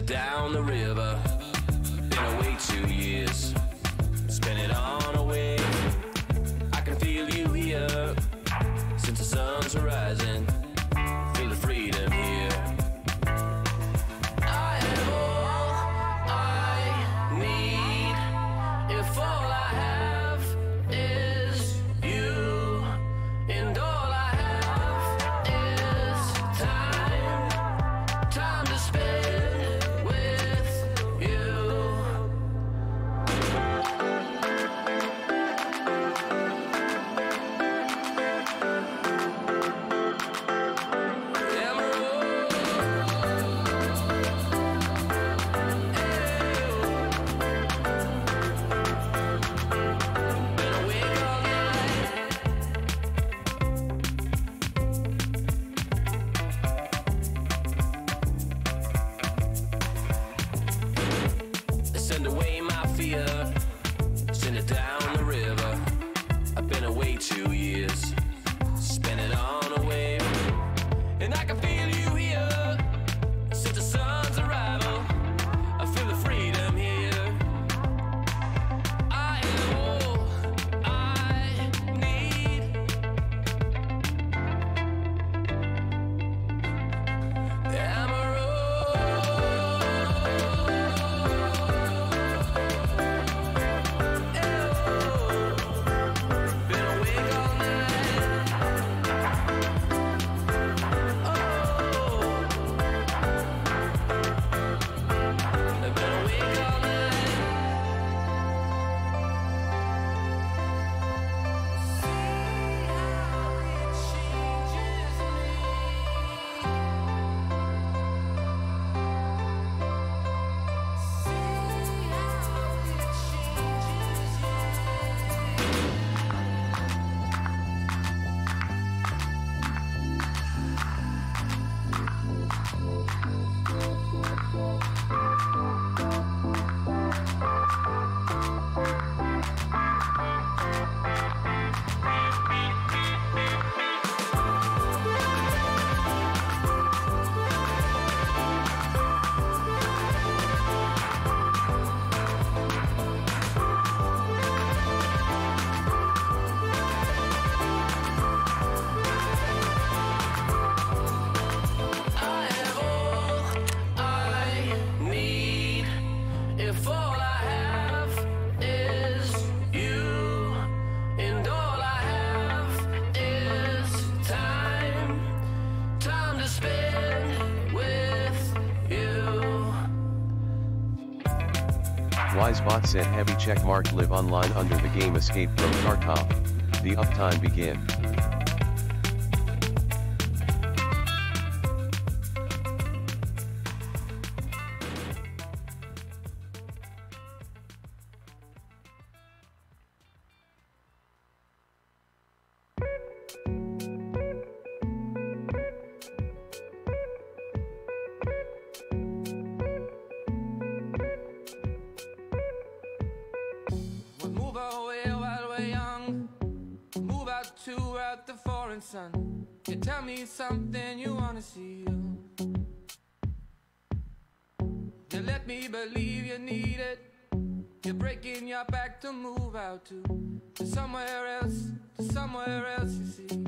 down the river. Away my fear, send it down WizeBot said heavy check mark live online under the game Escape from Tarkov. The uptime begin. You let me believe you need it. You're breaking your back to move out to, to somewhere else, to somewhere else. You see.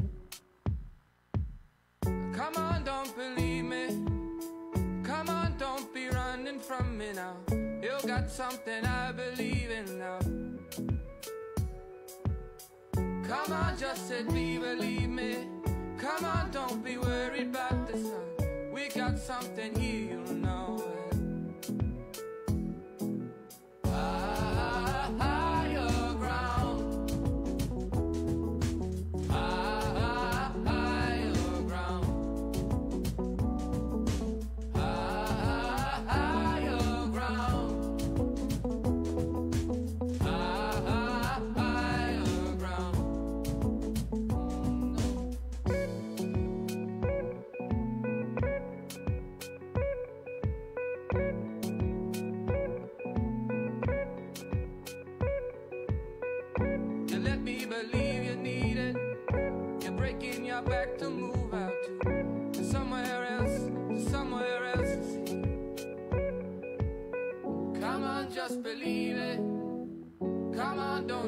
Come on, don't believe me. Come on, don't be running from me now. You got something I believe in now. Come on, just let me believe me. Come on, don't be worried about the sun. We got something here, you know Ah, higher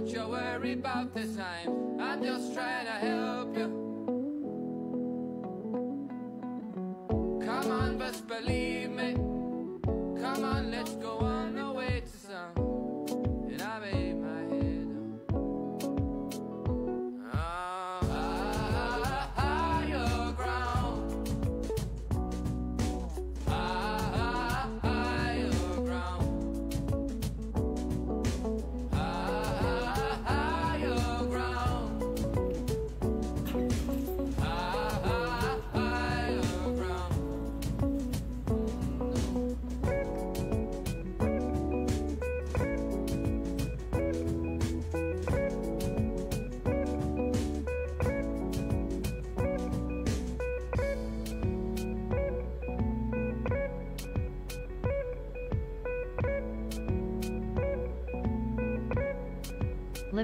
Don't you worry about the time. I'm just trying to help.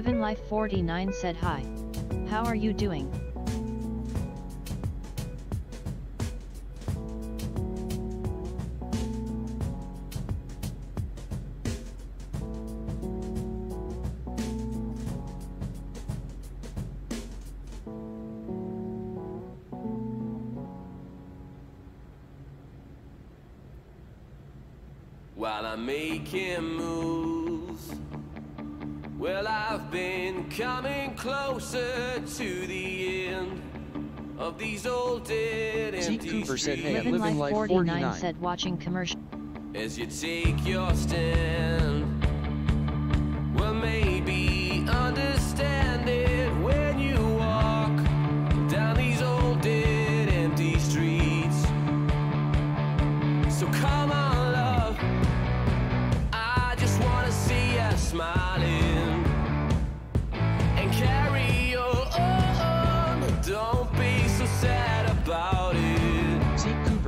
Livin' Life 49 said hi. How are you doing? Well, I've been coming closer to the end of these old dead empty G. Cooper said, hey, living, living life 49, 49 said watching commercial. As you take your stand.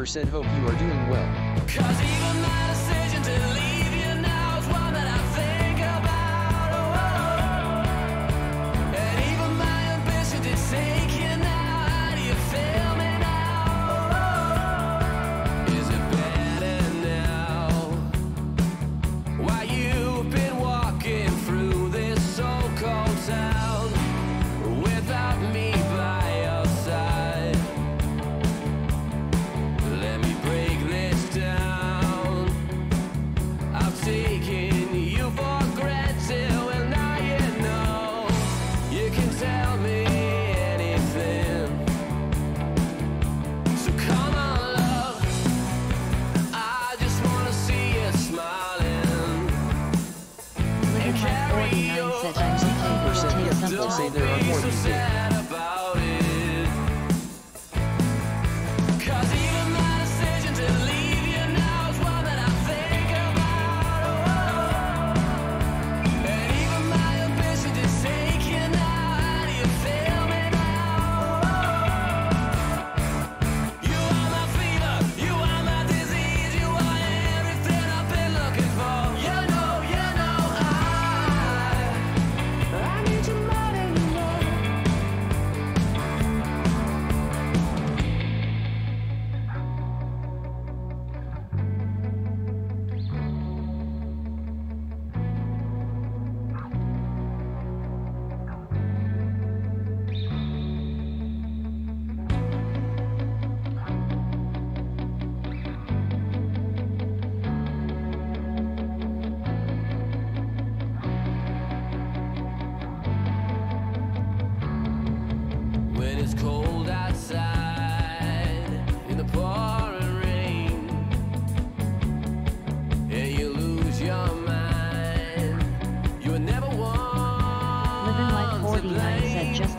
100% hope you are doing well. music.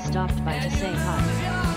stopped by to say hi.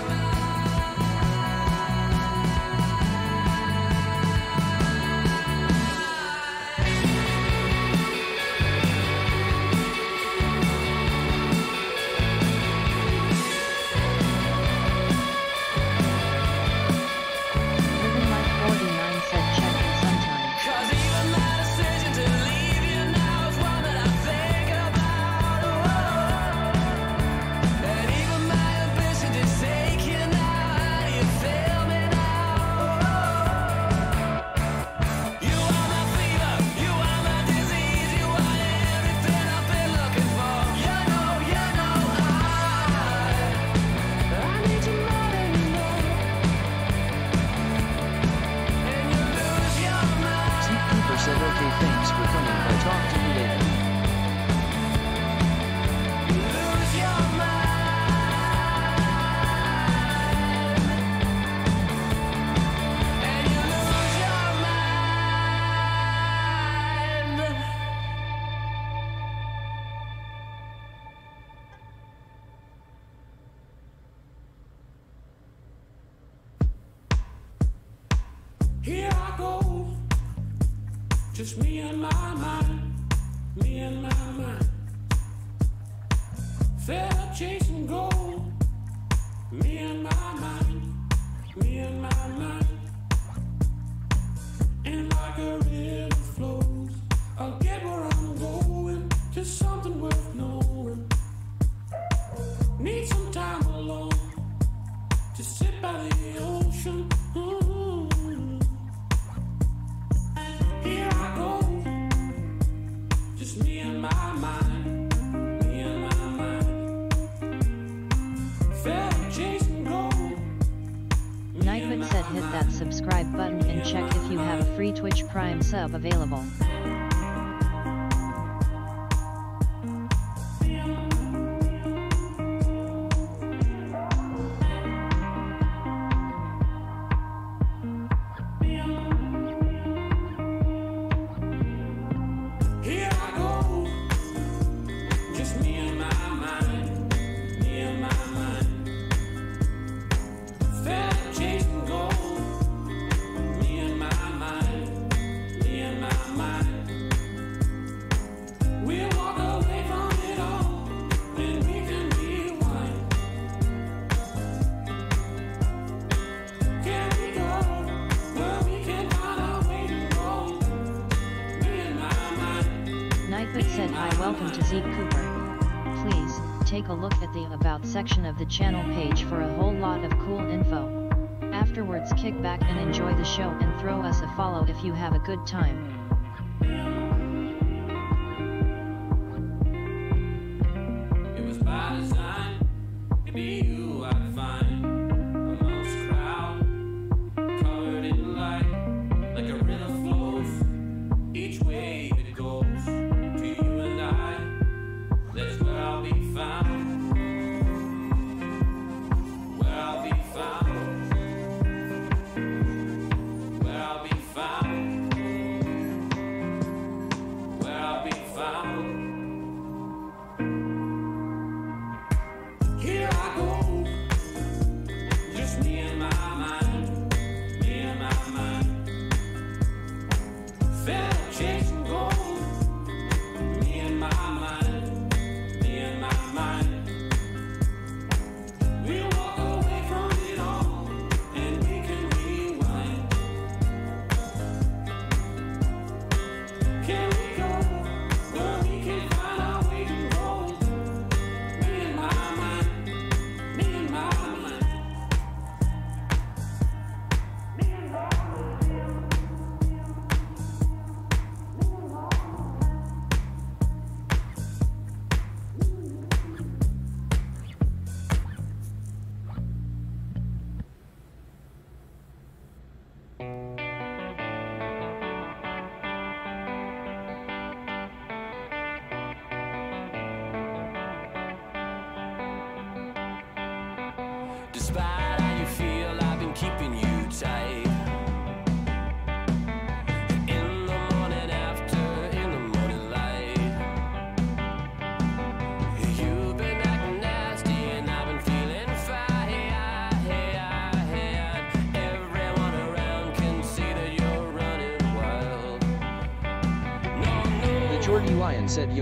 I go. Just me and my mind, me and my mind. Chasing gold, me and my mind, me and my mind. And like a river flows, I'll get where I'm going, just something worth knowing. Need some time alone, to sit by the ocean. Mm. that subscribe button and check if you have a free Twitch Prime sub available. take a look at the About section of the channel page for a whole lot of cool info. Afterwards kick back and enjoy the show and throw us a follow if you have a good time.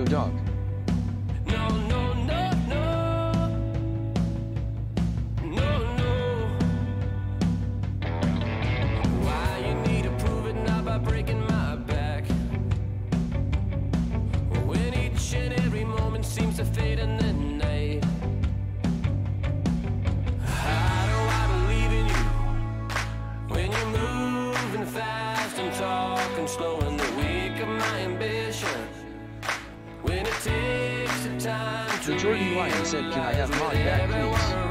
your dog. Jordan White said, can I have my back please?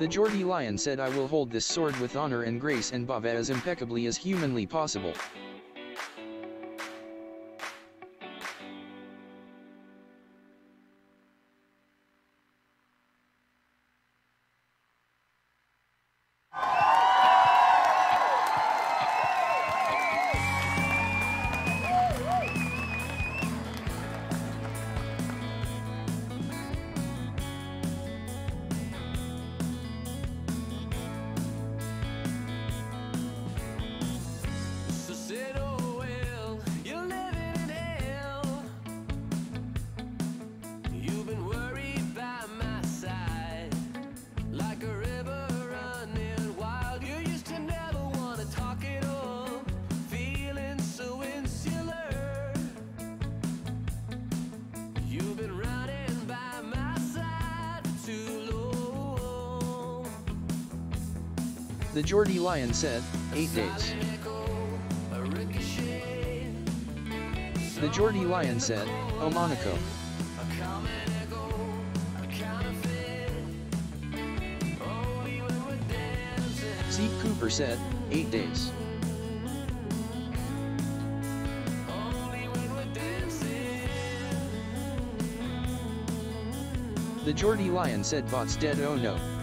The Geordie Lion said I will hold this sword with honor and grace and bava as impeccably as humanly possible. Geordie Lion said, 8 days. The Geordie Lion said, Oh Monaco. Steve Cooper said, 8 days. The Geordie Lion said Bot's dead oh no.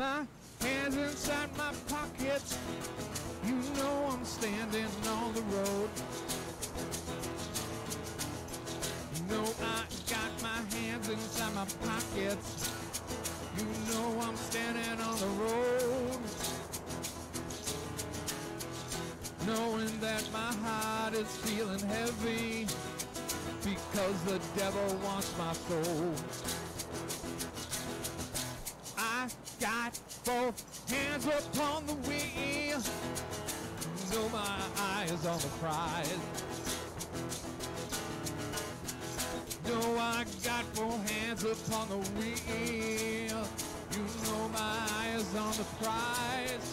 my hands inside my pockets. You know I'm standing on the road. You know I got my hands inside my pockets. You know I'm standing on the road. Knowing that my heart is feeling heavy because the devil wants my soul. Both hands upon the wheel. You know my eye is on the prize. Know I got both hands upon the wheel. You know my eye is on the prize.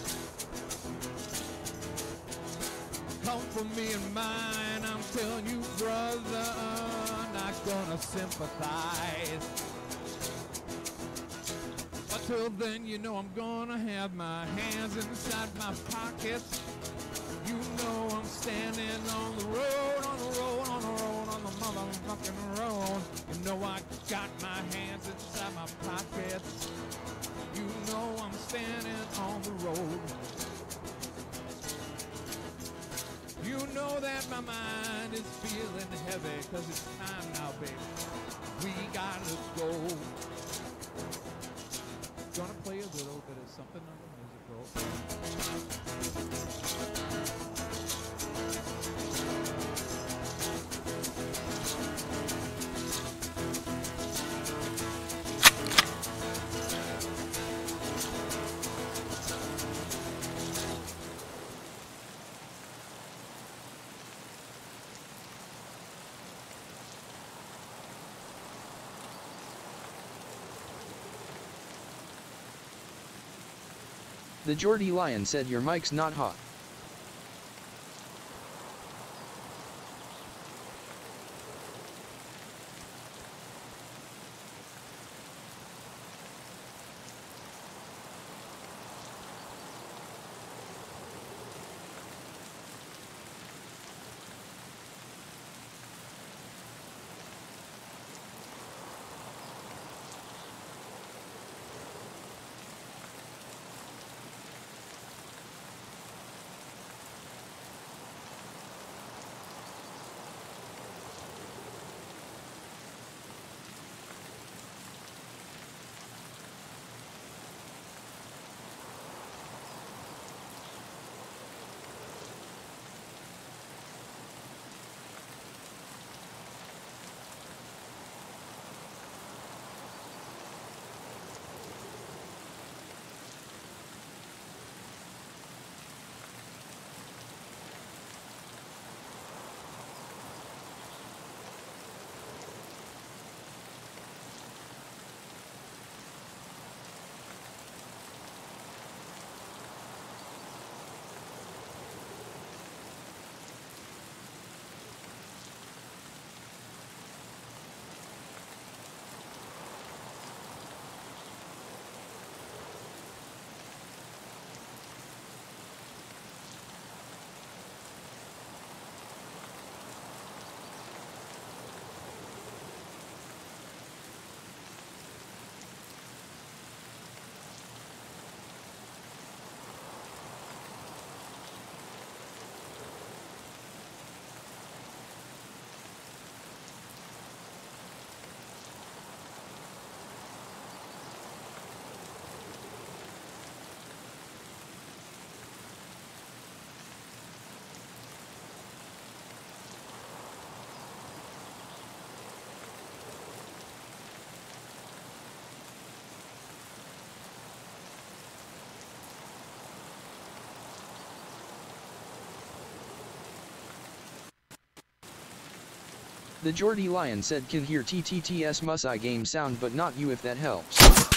Come for me and mine, I'm telling you, brother, not gonna sympathize. Until then, you know I'm gonna have my hands inside my pockets. You know I'm standing on the road, on the road, on the road, on the motherfucking road. You know I got my hands inside my pockets. You know I'm standing on the road. You know that my mind is feeling heavy, cause it's time now, baby. We gotta go. Gonna play a little bit of something on the musical. The Geordie Lion said your mic's not hot. The Geordie Lion said can hear TTTS Musai game sound but not you if that helps.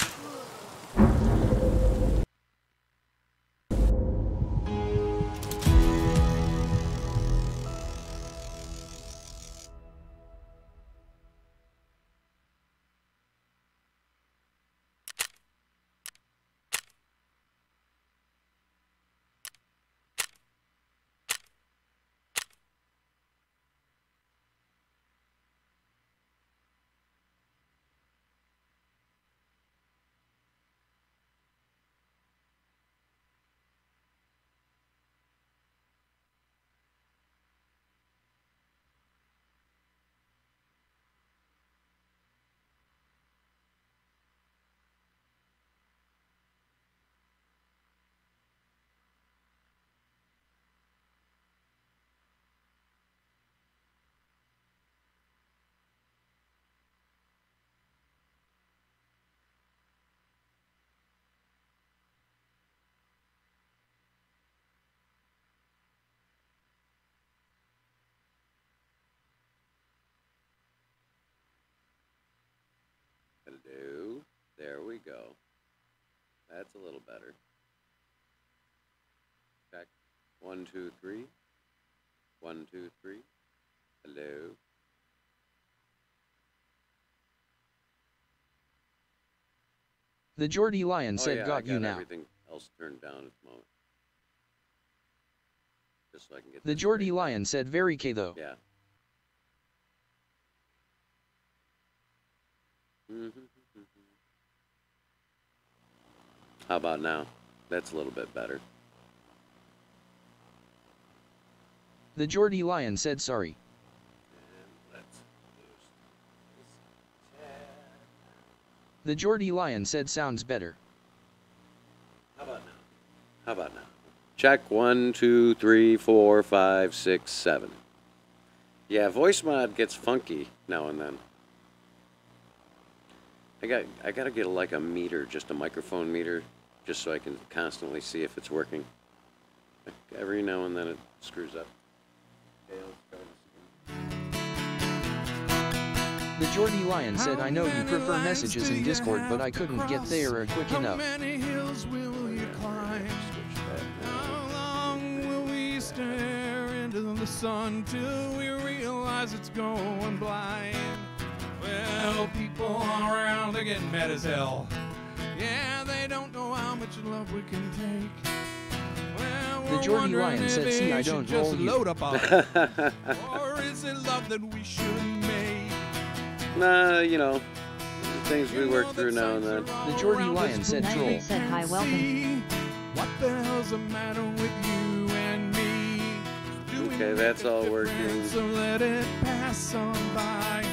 Go. That's a little better. Check. One, two, three. One, two, three. Hello. The Geordie Lion oh, said yeah, I got you now. everything else turned down at the moment. Just so I can get The Geordie straight. Lion said very K though. Yeah. Mhm. How about now? That's a little bit better. The Geordie Lion said sorry. And let's boost this tab. The Geordie Lion said sounds better. How about now? How about now? Check one, two, three, four, five, six, seven. Yeah, voice mod gets funky now and then. I got I gotta get like a meter, just a microphone meter, just so I can constantly see if it's working. Every now and then it screws up. Okay, let's go to The Geordie Lion said I know you prefer messages in Discord but I couldn't get there uh, quick How enough. many hills will you climb? How long will we stare into the sun till we realize it's going blind? Well, people around are getting mad as hell. The we're Geordie wondering Lion if said, "See, I don't just roll you." load up on Or is it love that we should make? Nah, you know, things we work through now and then. The Geordie Lion said troll. Said hi welcome. What the hell's the matter with you and me? Do Okay, that's all working. So let it pass on by.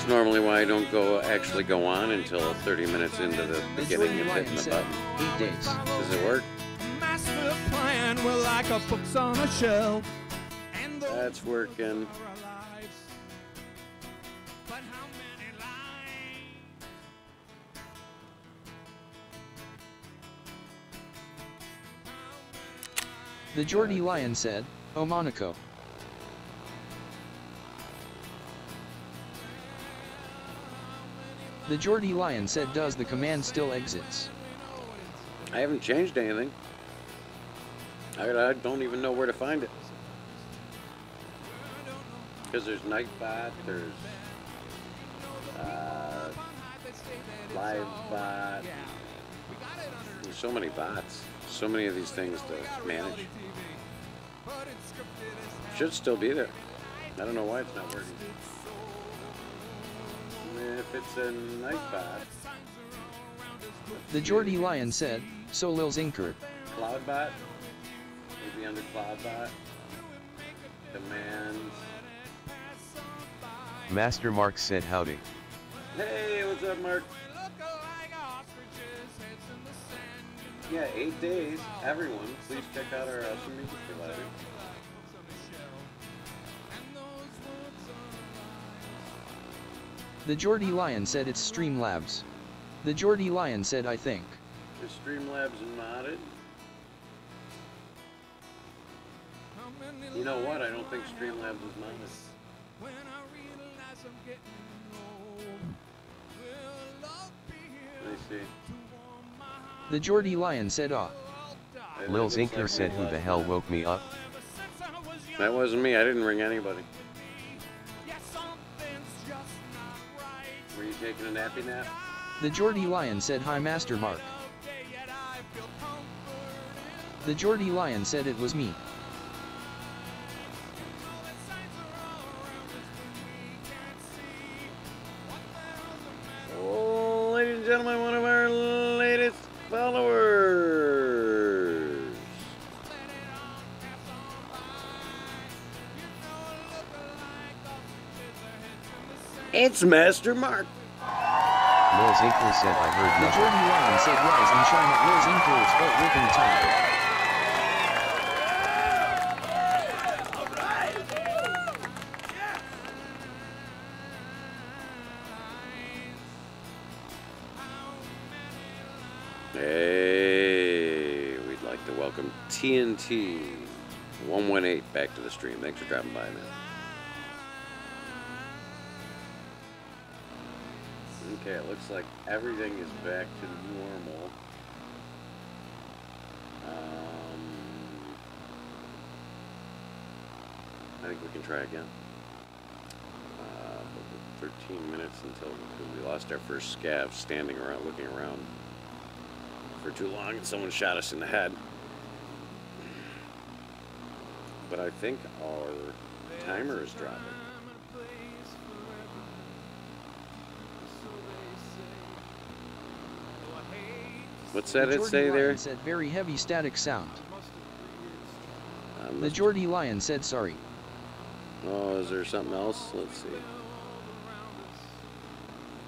It's normally why I don't go actually go on until 30 minutes into the The beginning Geordie and Lion hitting the button. eight days. Does it work? Master plan, we're like a books on a shelf. And That's working. are our lives. But how many lives? The Geordie Lion said, Oh Monaco. The Geordie Lion said does the command still exits? I haven't changed anything. I, I don't even know where to find it. Because there's Nightbot, there's uh, LiveBot. There's so many bots. So many of these things to manage. Should still be there. I don't know why it's not working. If it's a Nightbot, The Geordie Lion said, So Lil Zinker. CloudBot, maybe under CloudBot, commands. Master Mark said howdy. Hey, what's up, Mark? Yeah, eight days. Everyone, please check out our awesome music provider. The Geordie Lion said it's Streamlabs. The Geordie Lion said I think. Is Streamlabs modded? You know what? I don't think Streamlabs is modded. When I realize I'm getting old, will love be here Let see. to warm my heart? The Geordie Lion said ah. Lil think Lil's it's Inker like said who the hell woke me up? Ever since I was young, That wasn't me. I didn't ring anybody. Taking a nappy nap? The Geordie Lion said hi Master Mark. Okay, yet I feel comforted. The Geordie Lion said it was me. The signs are all around us, but we can't see. What the hell's the matter? Oh, ladies and gentlemen, one of our latest followers. Let it all pass on by. You know, look-alike ostriches are heads in the sand. It's Master Mark. Lil Zinker said I heard The nothing. Geordie Lion said rise and shine at Lil Zinker spelt working time. Hey, we'd like to welcome TNT 118 back to the stream. Thanks for dropping by, man. Okay, it looks like everything is back to normal. Um, I think we can try again. Uh, 13 minutes until we lost our first scav standing around, looking around for too long, and someone shot us in the head. But I think our timer is dropping. What's that The it say Lion there? said very heavy static sound. The Geordie Lion said sorry. Oh, is there something else? Let's see.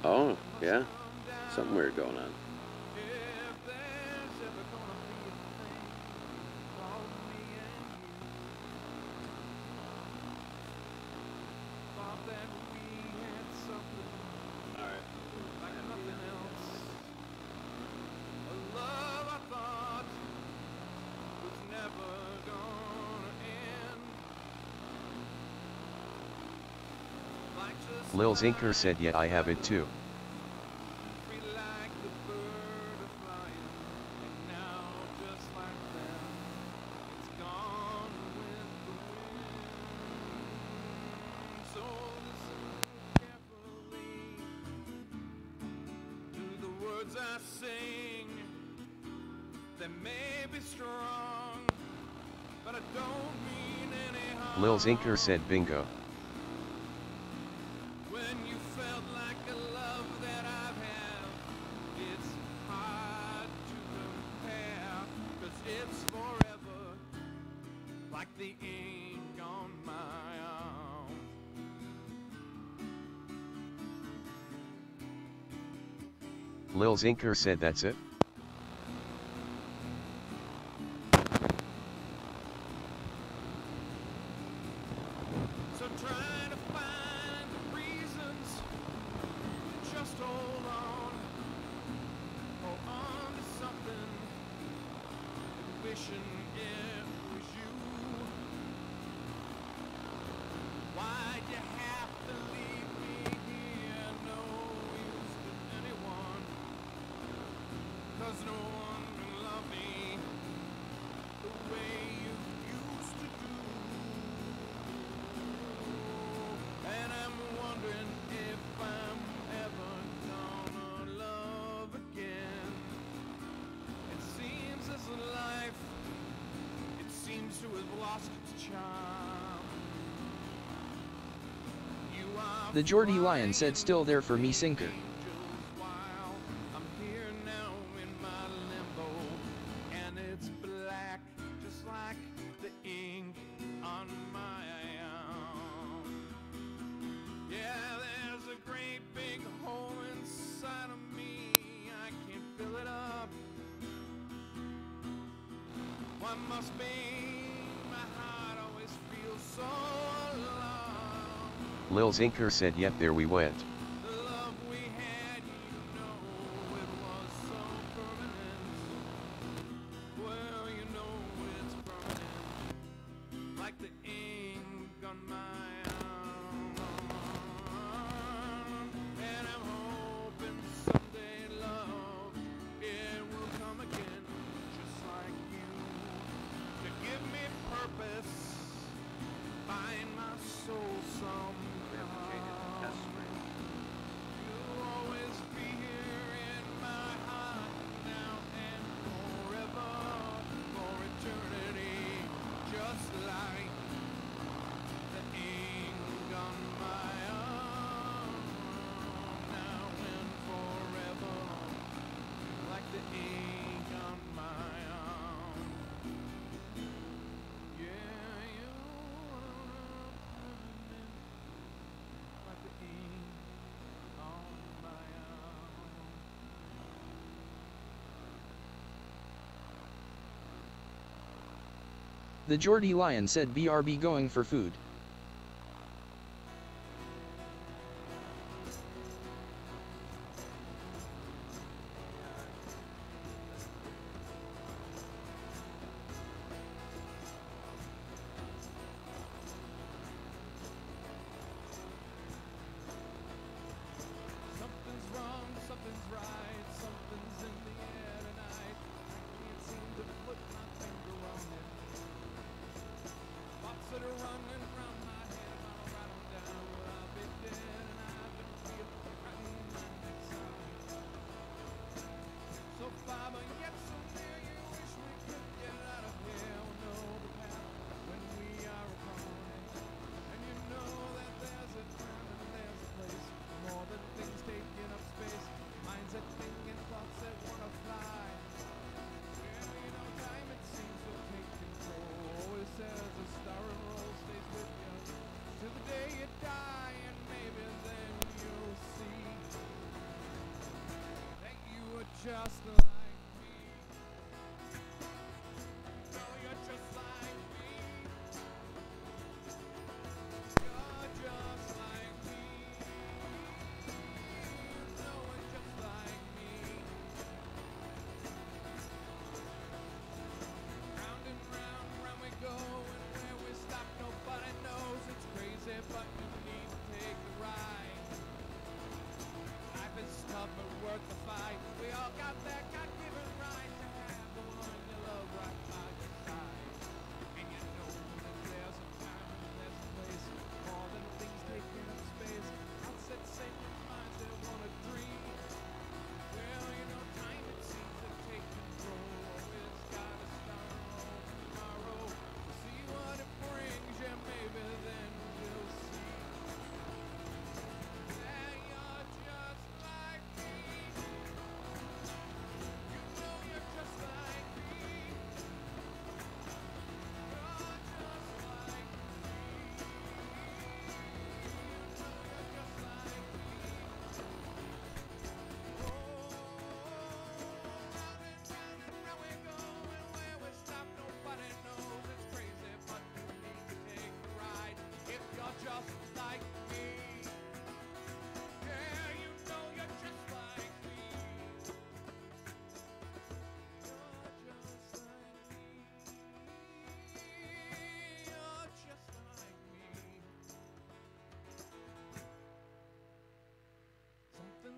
Oh, yeah. Something weird going on. Lil Zinker said yeah I have it too. Lil Zinker said bingo. Lil Zinker said that's it. The Geordie Lion said still there for me sinker. Lil Zinker said yep there we went. The Geordie Lion said BRB going for food. just the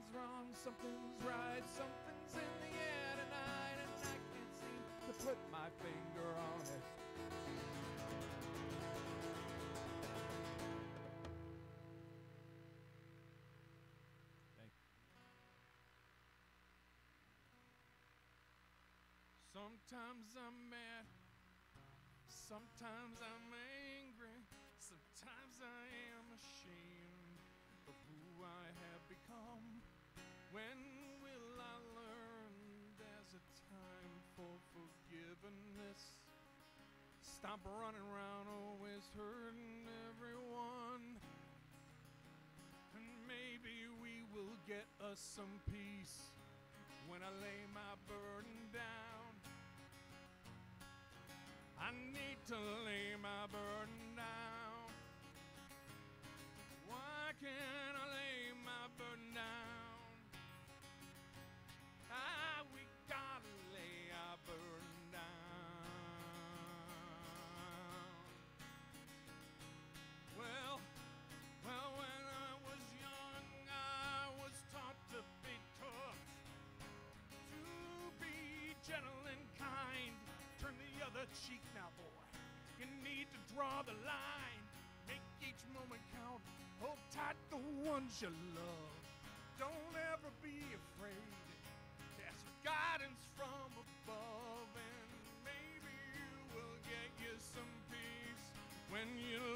something's wrong, something's right, something's in the air tonight, and I can't seem to put my finger on it. Sometimes I'm mad, sometimes I'm angry, sometimes I am ashamed of who I have become. When will I learn there's a time for forgiveness? Stop running around always hurting everyone. And maybe we will get us some peace when I lay my burden down. I need to lay my burden down. Why can't I lay my burden down? draw the line. Make each moment count. Hold tight the ones you love. Don't ever be afraid. Ask for guidance from above, and maybe you will get you some peace when you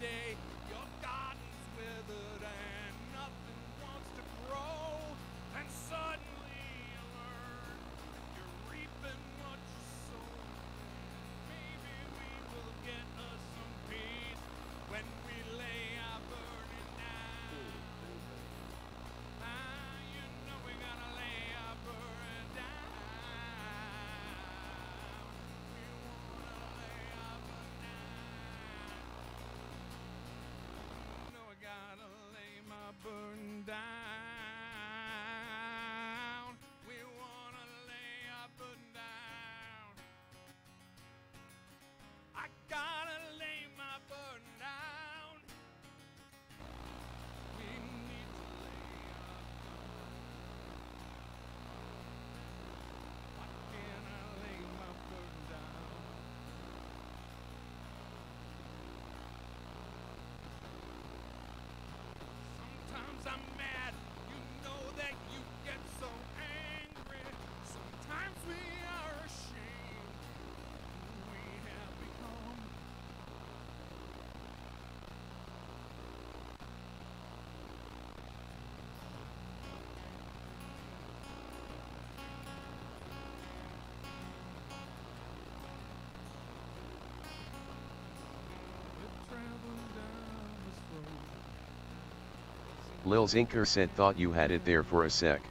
day. Lil Zinker said thought you had it there for a sec.